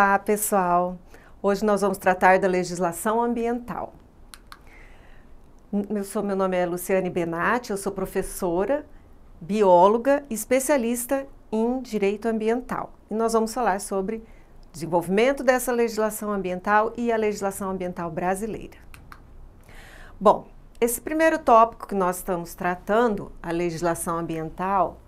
Olá, pessoal. Hoje nós vamos tratar da legislação ambiental. Eu sou, meu nome é Luciane Benatti, eu sou professora, bióloga, especialista em direito ambiental. E nós vamos falar sobre desenvolvimento dessa legislação ambiental e a legislação ambiental brasileira. Bom, esse primeiro tópico que nós estamos tratando, a legislação ambiental,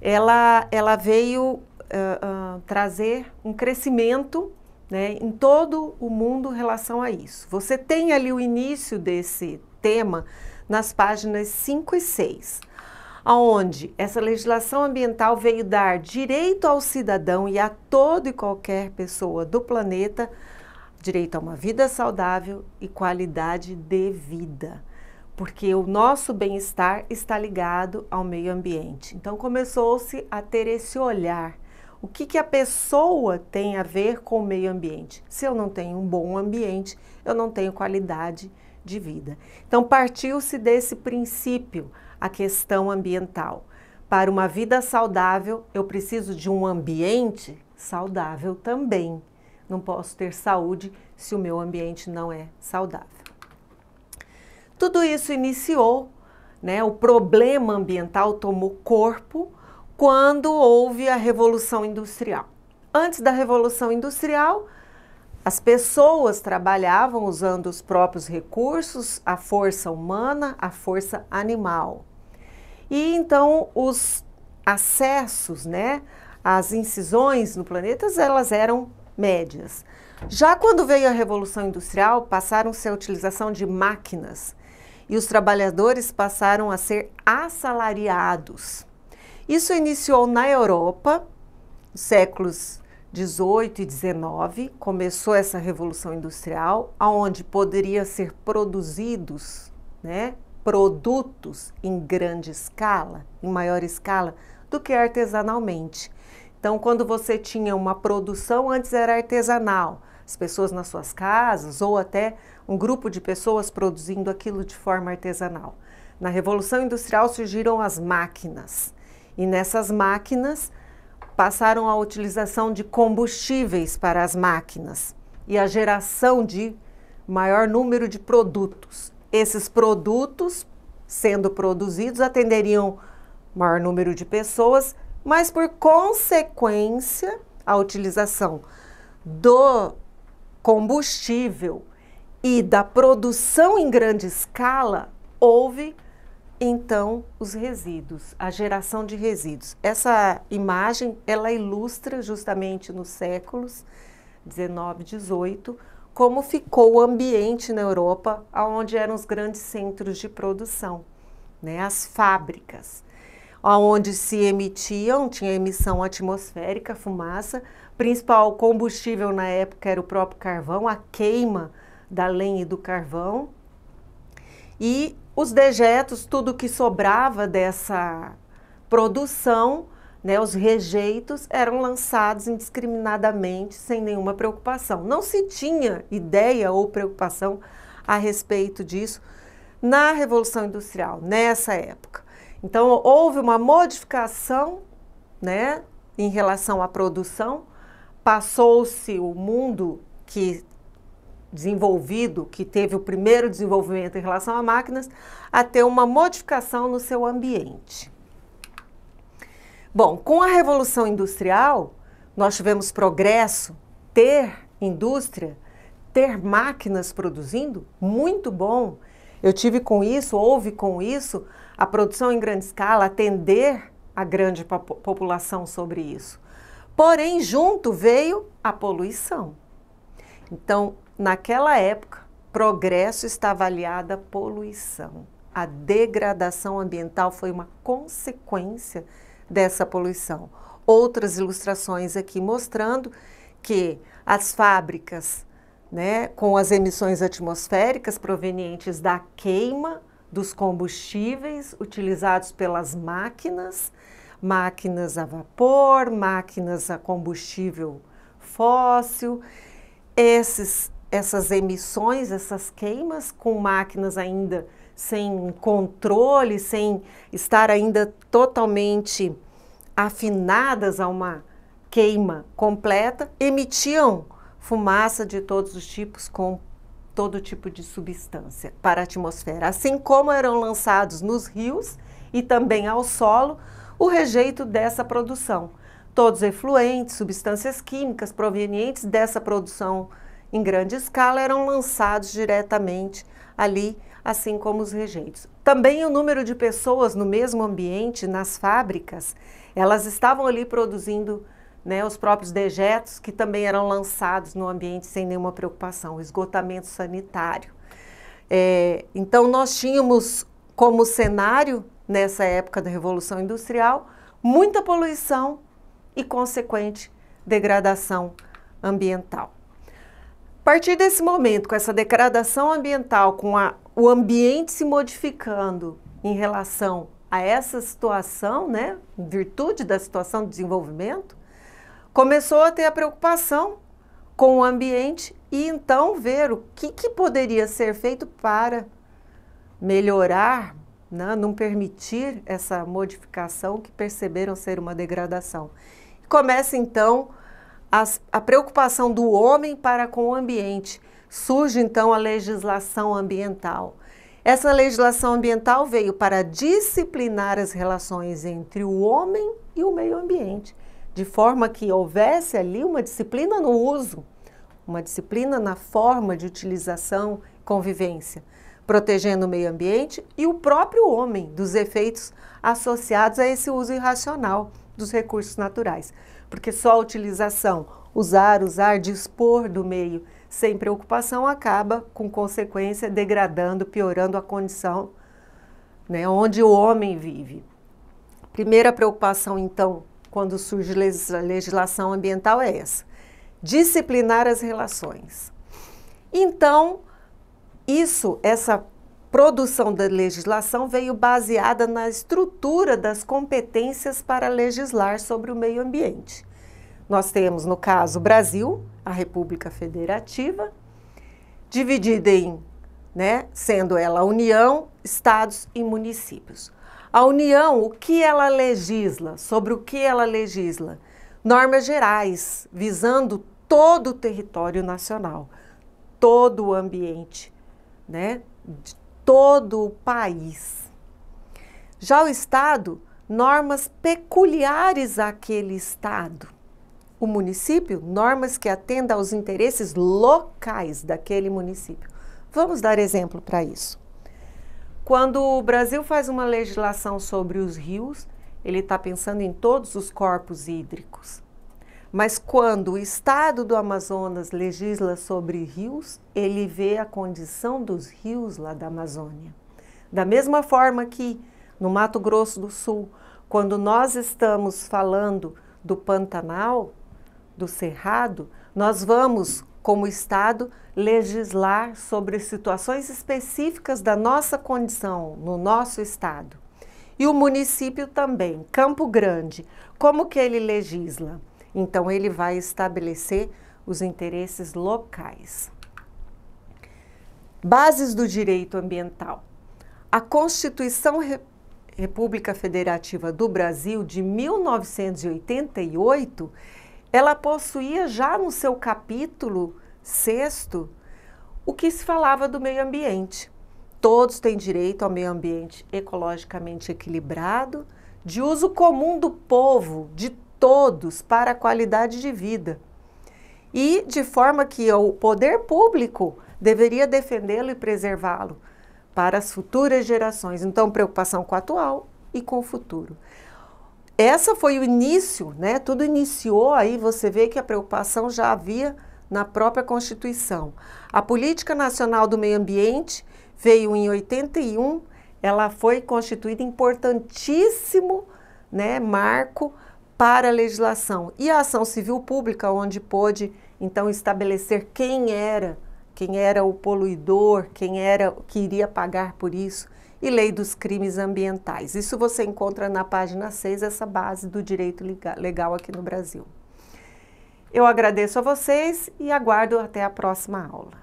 ela, ela veio uh, trazer um crescimento né, em todo o mundo em relação a isso. Você tem ali o início desse tema nas páginas 5 e 6, onde essa legislação ambiental veio dar direito ao cidadão e a todo e qualquer pessoa do planeta direito a uma vida saudável e qualidade de vida porque o nosso bem-estar está ligado ao meio ambiente. Então começou-se a ter esse olhar. O que, que a pessoa tem a ver com o meio ambiente? Se eu não tenho um bom ambiente, eu não tenho qualidade de vida. Então partiu-se desse princípio a questão ambiental. Para uma vida saudável, eu preciso de um ambiente saudável também. Não posso ter saúde se o meu ambiente não é saudável. Tudo isso iniciou, né, o problema ambiental tomou corpo quando houve a Revolução Industrial. Antes da Revolução Industrial, as pessoas trabalhavam usando os próprios recursos, a força humana, a força animal. E então os acessos, né, as incisões no planeta, elas eram médias. Já quando veio a Revolução Industrial, passaram-se a utilização de máquinas e os trabalhadores passaram a ser assalariados. Isso iniciou na Europa, séculos 18 e 19, começou essa revolução industrial, aonde poderia ser produzidos, né, produtos em grande escala, em maior escala do que artesanalmente. Então, quando você tinha uma produção, antes era artesanal, as pessoas nas suas casas ou até um grupo de pessoas produzindo aquilo de forma artesanal. Na Revolução Industrial surgiram as máquinas e nessas máquinas passaram a utilização de combustíveis para as máquinas e a geração de maior número de produtos. Esses produtos, sendo produzidos, atenderiam maior número de pessoas, mas por consequência, a utilização do combustível e da produção em grande escala, houve então os resíduos, a geração de resíduos. Essa imagem ela ilustra justamente nos séculos 19, 18 como ficou o ambiente na Europa, onde eram os grandes centros de produção, né, as fábricas, onde se emitiam, tinha emissão atmosférica, fumaça, principal combustível na época era o próprio carvão, a queima da lenha e do carvão. E os dejetos, tudo que sobrava dessa produção, né, os rejeitos eram lançados indiscriminadamente, sem nenhuma preocupação. Não se tinha ideia ou preocupação a respeito disso na Revolução Industrial, nessa época. Então, houve uma modificação né, em relação à produção, passou-se o mundo que desenvolvido, que teve o primeiro desenvolvimento em relação a máquinas, a ter uma modificação no seu ambiente. Bom, com a Revolução Industrial, nós tivemos progresso, ter indústria, ter máquinas produzindo, muito bom. Eu tive com isso, houve com isso, a produção em grande escala, atender a grande população sobre isso. Porém, junto veio a poluição. Então, naquela época, progresso está avaliado a poluição. A degradação ambiental foi uma consequência dessa poluição. Outras ilustrações aqui mostrando que as fábricas, né, com as emissões atmosféricas provenientes da queima dos combustíveis utilizados pelas máquinas, máquinas a vapor, máquinas a combustível fóssil, esses, essas emissões, essas queimas com máquinas ainda sem controle, sem estar ainda totalmente afinadas a uma queima completa, emitiam fumaça de todos os tipos com todo tipo de substância para a atmosfera, assim como eram lançados nos rios e também ao solo o rejeito dessa produção. Todos efluentes, substâncias químicas provenientes dessa produção em grande escala eram lançados diretamente ali, assim como os rejeitos. Também o número de pessoas no mesmo ambiente, nas fábricas, elas estavam ali produzindo né, os próprios dejetos que também eram lançados no ambiente sem nenhuma preocupação, esgotamento sanitário. É, então, nós tínhamos como cenário, nessa época da Revolução Industrial, muita poluição e consequente degradação ambiental. A partir desse momento, com essa degradação ambiental, com a, o ambiente se modificando em relação a essa situação, né, em virtude da situação de desenvolvimento, começou a ter a preocupação com o ambiente e então ver o que, que poderia ser feito para melhorar, né, não permitir essa modificação que perceberam ser uma degradação. Começa então as, a preocupação do homem para com o ambiente. Surge então a legislação ambiental. Essa legislação ambiental veio para disciplinar as relações entre o homem e o meio ambiente de forma que houvesse ali uma disciplina no uso, uma disciplina na forma de utilização, convivência, protegendo o meio ambiente e o próprio homem dos efeitos associados a esse uso irracional dos recursos naturais. Porque só a utilização, usar, usar, dispor do meio sem preocupação acaba, com consequência, degradando, piorando a condição né, onde o homem vive. Primeira preocupação, então, quando surge legislação ambiental é essa: disciplinar as relações. Então, isso, essa produção da legislação veio baseada na estrutura das competências para legislar sobre o meio ambiente. Nós temos, no caso, o Brasil, a República Federativa, dividida em, né, sendo ela União, estados e municípios. A União, o que ela legisla? Sobre o que ela legisla? Normas gerais, visando todo o território nacional, todo o ambiente, né? Todo o país. Já o Estado, normas peculiares àquele Estado. O município, normas que atendam aos interesses locais daquele município. Vamos dar exemplo para isso. Quando o Brasil faz uma legislação sobre os rios, ele está pensando em todos os corpos hídricos. Mas quando o estado do Amazonas legisla sobre rios, ele vê a condição dos rios lá da Amazônia. Da mesma forma que no Mato Grosso do Sul, quando nós estamos falando do Pantanal, do Cerrado, nós vamos como Estado, legislar sobre situações específicas da nossa condição no nosso Estado. E o município também, Campo Grande, como que ele legisla? Então, ele vai estabelecer os interesses locais. Bases do direito ambiental. A Constituição Re República Federativa do Brasil de 1988 ela possuía já no seu capítulo sexto o que se falava do meio ambiente. Todos têm direito ao meio ambiente ecologicamente equilibrado, de uso comum do povo, de todos, para a qualidade de vida. E de forma que o poder público deveria defendê-lo e preservá-lo para as futuras gerações. Então, preocupação com o atual e com o futuro essa foi o início, né? Tudo iniciou aí, você vê que a preocupação já havia na própria Constituição. A Política Nacional do Meio Ambiente veio em 81, ela foi constituída importantíssimo, né, marco para a legislação. E a ação civil pública, onde pôde então estabelecer quem era, quem era o poluidor, quem era que iria pagar por isso e Lei dos Crimes Ambientais. Isso você encontra na página 6, essa base do direito legal aqui no Brasil. Eu agradeço a vocês e aguardo até a próxima aula.